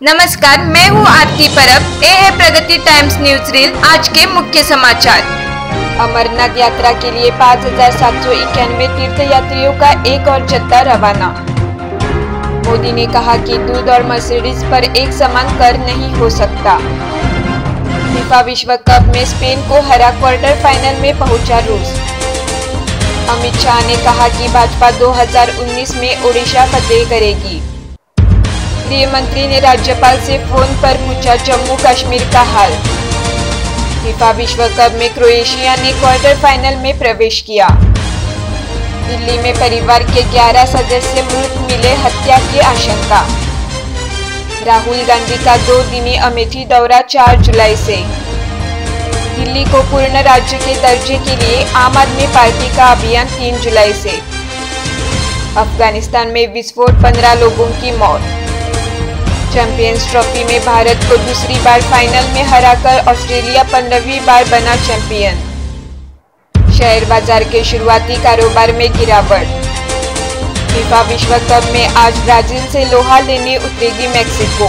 नमस्कार, मैं हूँ आरती परब। ए है प्रगति टाइम्स न्यूज़ रील, आज के मुख्य समाचार। अमरनाथ यात्रा के लिए पाँच हज़ार सात सौ इक्यानवे तीर्थ यात्रियों का एक और जत्था रवाना। मोदी ने कहा कि दूध और मर्सिडीज पर एक समान कर नहीं हो सकता। फीफा विश्व कप में स्पेन को हरा क्वार्टर फाइनल में पहुँचा रूस। अमित शाह ने कहा कि भाजपा 2019 में ओडिशा फतेह करेगी। गृह मंत्री ने राज्यपाल से फ़ोन पर पूछा जम्मू कश्मीर का हाल। फीफा विश्व कप में क्रोएशिया ने क्वार्टर फाइनल में प्रवेश किया। दिल्ली में परिवार के 11 सदस्य मृत मिले, हत्या की आशंका। राहुल गांधी का दो दिनी अमेठी दौरा 4 जुलाई से। दिल्ली को पूर्ण राज्य के दर्जे के लिए आम आदमी पार्टी का अभियान 3 जुलाई से। अफ़गानिस्तान में विस्फोट 15 लोगों की मौत। चैंपियंस ट्रॉफी में भारत को दूसरी बार फाइनल में हराकर ऑस्ट्रेलिया पंद्रहवीं बार बना चैंपियन शेयर बाज़ार के शुरुआती कारोबार में गिरावट। फीफा विश्व कप में आज ब्राज़ील से लोहा लेने उतरेगी मेक्सिको।